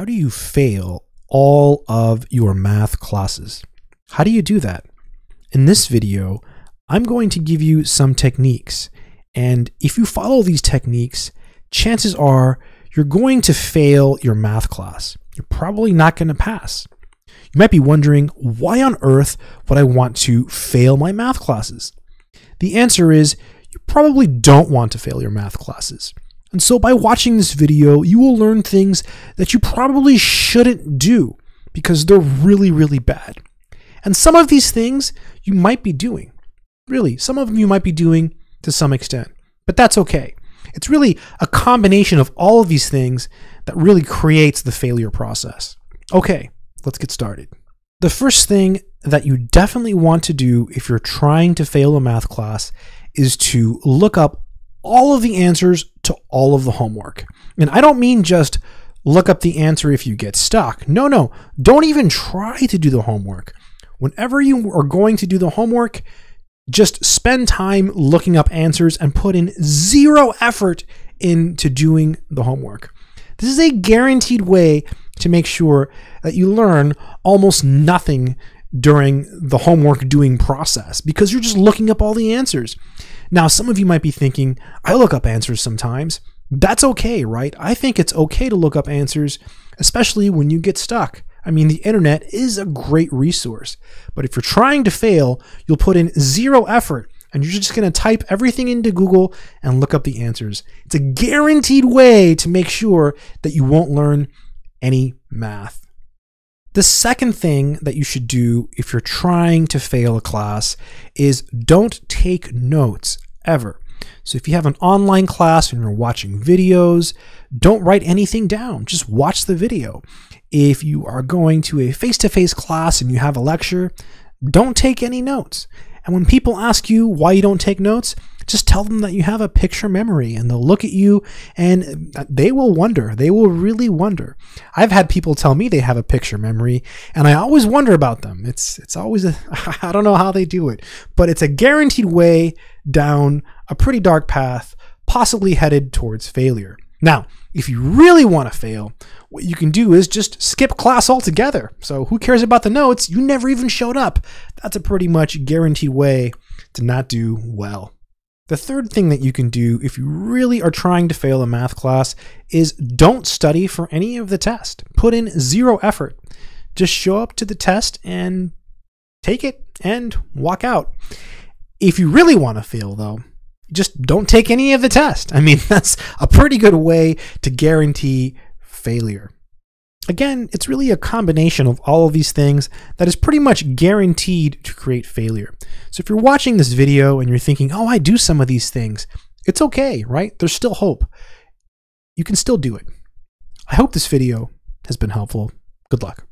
how do you fail all of your math classes? How do you do that? In this video, I'm going to give you some techniques. And if you follow these techniques, chances are you're going to fail your math class. You're probably not going to pass. You might be wondering, why on earth would I want to fail my math classes? The answer is you probably don't want to fail your math classes. And so by watching this video, you will learn things that you probably shouldn't do because they're really, really bad. And some of these things you might be doing. Really, some of them you might be doing to some extent. But that's okay. It's really a combination of all of these things that really creates the failure process. Okay, let's get started. The first thing that you definitely want to do if you're trying to fail a math class is to look up all of the answers to all of the homework. And I don't mean just look up the answer if you get stuck. No, no, don't even try to do the homework. Whenever you are going to do the homework, just spend time looking up answers and put in zero effort into doing the homework. This is a guaranteed way to make sure that you learn almost nothing during the homework doing process because you're just looking up all the answers. Now, some of you might be thinking, I look up answers sometimes. That's okay, right? I think it's okay to look up answers, especially when you get stuck. I mean, the internet is a great resource, but if you're trying to fail, you'll put in zero effort and you're just going to type everything into Google and look up the answers. It's a guaranteed way to make sure that you won't learn any math. The second thing that you should do if you're trying to fail a class is don't take notes ever. So if you have an online class and you're watching videos, don't write anything down. Just watch the video. If you are going to a face to face class and you have a lecture, don't take any notes. And when people ask you why you don't take notes, just tell them that you have a picture memory and they'll look at you and they will wonder. They will really wonder. I've had people tell me they have a picture memory and I always wonder about them. It's it's always a I don't know how they do it, but it's a guaranteed way down a pretty dark path, possibly headed towards failure. Now, if you really want to fail, what you can do is just skip class altogether. So who cares about the notes? You never even showed up. That's a pretty much guaranteed way to not do well. The third thing that you can do if you really are trying to fail a math class is don't study for any of the test. Put in zero effort. Just show up to the test and take it and walk out. If you really want to fail, though, just don't take any of the test. I mean, that's a pretty good way to guarantee failure. Again, it's really a combination of all of these things that is pretty much guaranteed to create failure. So if you're watching this video and you're thinking, oh, I do some of these things, it's okay, right? There's still hope. You can still do it. I hope this video has been helpful. Good luck.